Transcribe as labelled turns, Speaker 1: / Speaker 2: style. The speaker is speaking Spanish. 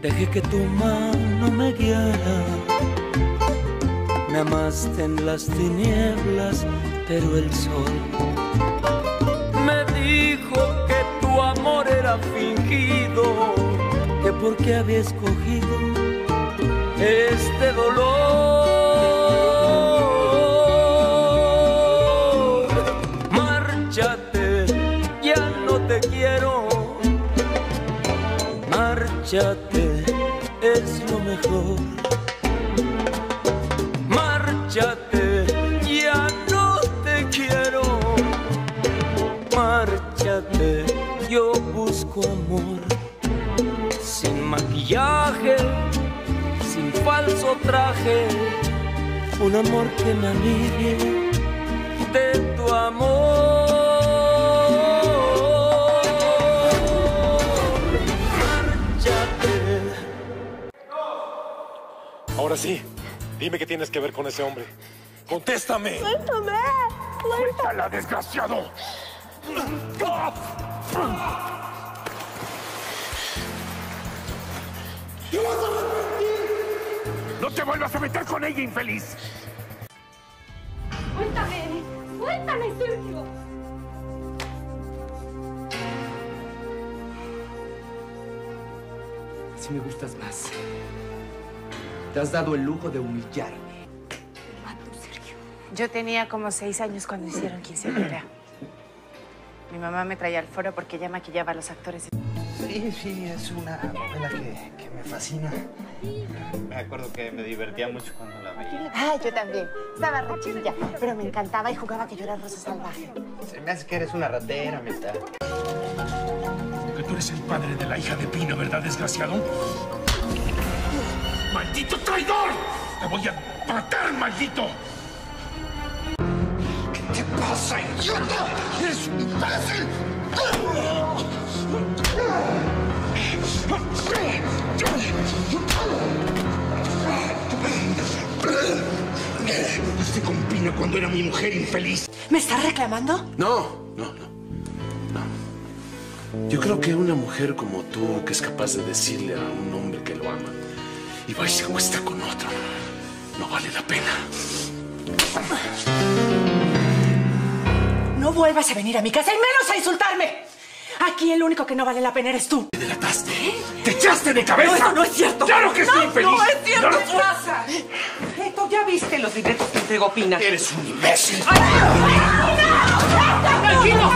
Speaker 1: Dejé que tu mano me guiara. Me amaste en las tinieblas, pero el sol me dijo que tu amor era fingido, que porque había escogido este dolor. Márchate, es lo mejor. Márchate, ya no te quiero. Márchate, yo busco amor. Sin maquillaje, sin falso traje. Un amor que me alivie
Speaker 2: Ahora sí, dime qué tienes que ver con ese hombre. ¡Contéstame!
Speaker 3: ¡Suéltame!
Speaker 2: ¡Suéltala, desgraciado! ¡No te vuelvas a meter con ella, infeliz!
Speaker 3: ¡Suéltame! ¡Suéltame, Sergio!
Speaker 4: Si me gustas más. Te has dado el lujo de humillarme.
Speaker 5: Yo tenía como seis años cuando hicieron quinceañera. Mi mamá me traía al foro porque ella maquillaba a los actores.
Speaker 6: Sí, sí, es una novela que, que me fascina.
Speaker 7: Me acuerdo que me divertía mucho cuando la veía.
Speaker 5: Ah, yo también. Estaba rechilla, pero me encantaba y jugaba que yo era rosa salvaje.
Speaker 6: Se me hace que eres una ratera, meta.
Speaker 2: Que tú eres el padre de la hija de Pino, ¿verdad, desgraciado? ¡Maldito traidor! ¡Te voy a matar, maldito!
Speaker 6: ¿Qué pasa, idiota? ¡Eres un imbécil!
Speaker 2: Usted con Pino cuando era mi mujer infeliz.
Speaker 5: ¿Me estás reclamando?
Speaker 8: No, no, no. No. Yo creo que una mujer como tú, que es capaz de decirle a un hombre que lo ama, y va y se acuesta con otro, no vale la pena.
Speaker 5: No vuelvas a venir a mi casa y menos a insultarme. Aquí el único que no vale la pena eres tú.
Speaker 8: ¿Te delataste?
Speaker 2: ¡Te echaste de cabeza!
Speaker 5: No, eso no es cierto.
Speaker 2: ¡Claro que
Speaker 5: no,
Speaker 2: infeliz!
Speaker 5: No es cierto,
Speaker 2: ¡No lo-
Speaker 5: pasa.
Speaker 9: Esto, ¿ya viste los libretos que entregó Pina?
Speaker 2: ¡Eres un imbécil!
Speaker 5: ¡No!